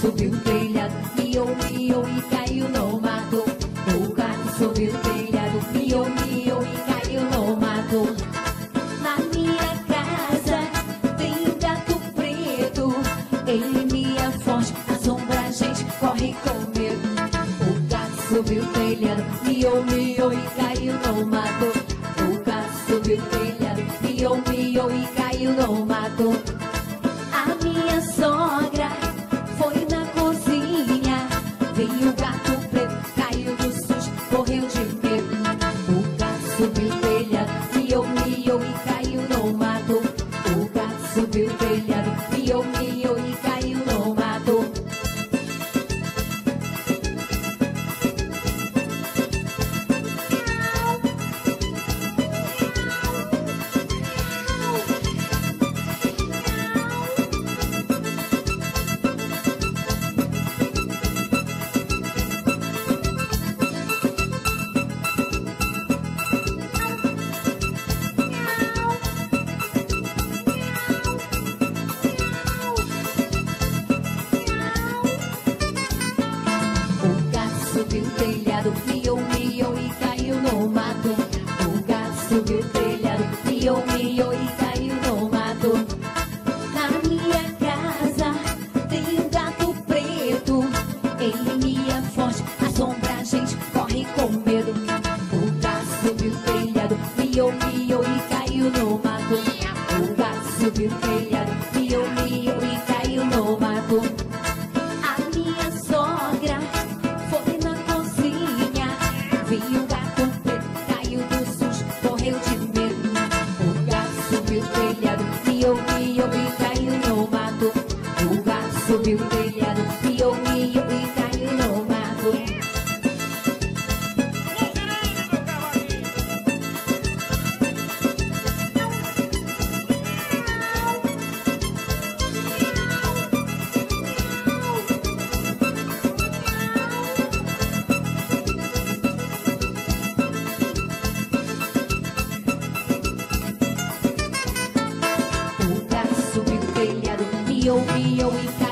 subiu o telhado, miou, miou e caiu no mato. O gato subiu o telhado, miou, miou e caiu no mato. Na minha casa tem gato preto, ele me foge, assombra a gente, corre com medo. O gato subiu o telhado, miou, miou e caiu no mato. O gato subiu o telhado, miou, miou e caiu no mato. O gato subiu o telhado, miou, miou e caiu no mato. A minha sogra foi na cozinha. Viu o gato preto, caiu do susto, correu de medo. O gato subiu o telhado, miou, e caiu no mato. O gato subiu o telhado, miou, miou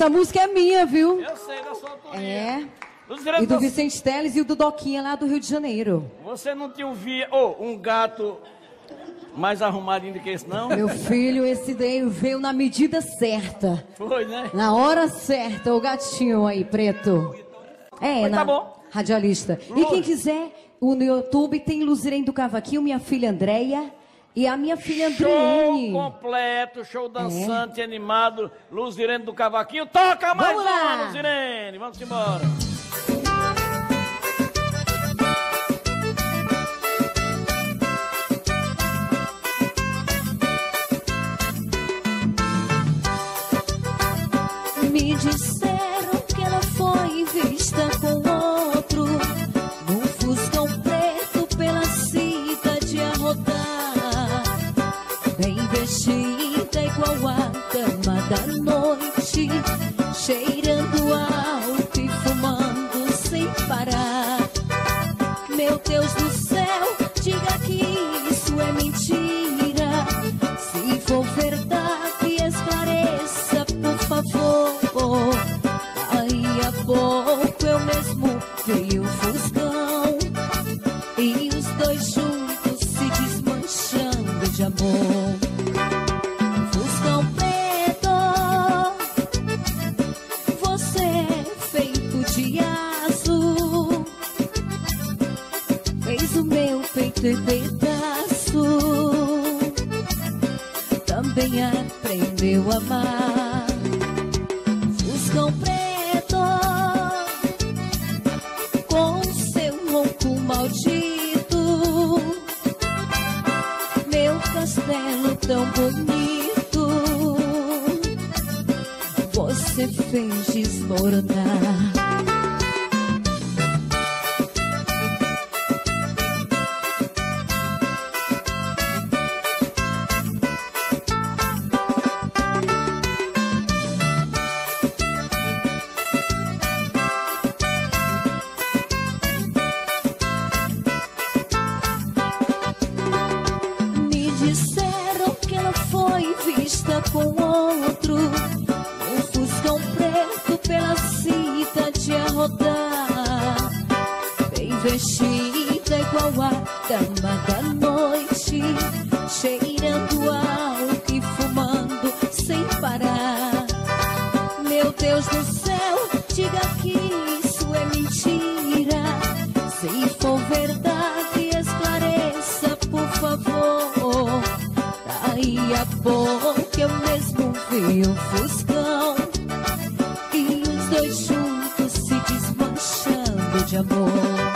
essa música é minha, viu? Eu sei da sua autoria. É. E do Vicente Teles e do Doquinha lá do Rio de Janeiro. Você não tinha um via, oh, um gato mais arrumadinho do que esse, não? Meu filho, esse daí veio na medida certa. Foi, né? Na hora certa, o gatinho aí, preto. É, Mas na tá bom. radialista. E quem quiser, o no YouTube tem Luzirem do Cavaquinho, minha filha Andréia e a minha filha Show Andriane. completo, show dançante, animado. Luzirene do Cavaquinho. Toca mais Vamos uma, lá. Luzirene. Vamos embora. Dama da noite Cheirando feito em pedaço. Também aprendeu a amar. Fuscão preto com seu ronco maldito. Meu castelo tão bonito. Você fez desmoronar. Vestida igual a dama da noite. Cheirando álcool e fumando sem parar. Meu Deus do céu, diga que isso é mentira. Se for verdade, esclareça, por favor. Daí a pouco eu mesmo vi o Fuscão e os dois juntos se desmanchando de amor.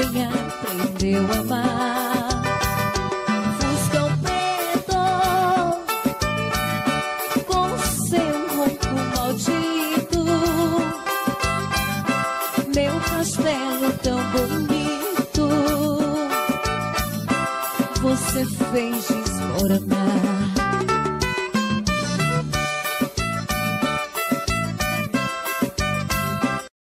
Também aprendeu a amar. Fuscão preto com seu ronco maldito. Meu castelo tão bonito. Você fez desmoronar.